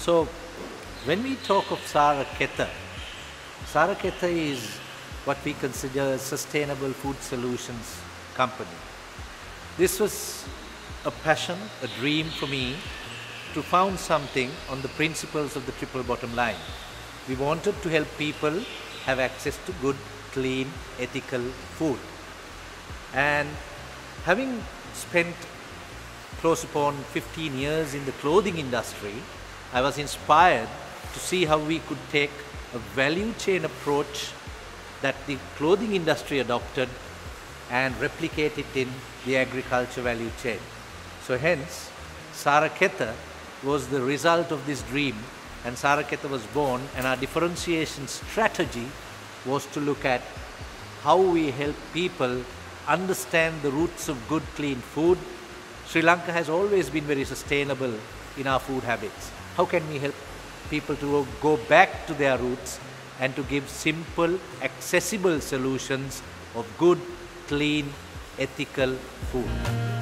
So, when we talk of Saaraketha, Saaraketha is what we consider a sustainable food solutions company. This was a passion, a dream for me to found something on the principles of the triple bottom line. We wanted to help people have access to good, clean, ethical food. And having spent close upon 15 years in the clothing industry, I was inspired to see how we could take a value chain approach that the clothing industry adopted and replicate it in the agriculture value chain. So hence, Saaraketha was the result of this dream and Saaraketha was born and our differentiation strategy was to look at how we help people understand the roots of good clean food. Sri Lanka has always been very sustainable in our food habits. How can we help people to go back to their roots and to give simple, accessible solutions of good, clean, ethical food?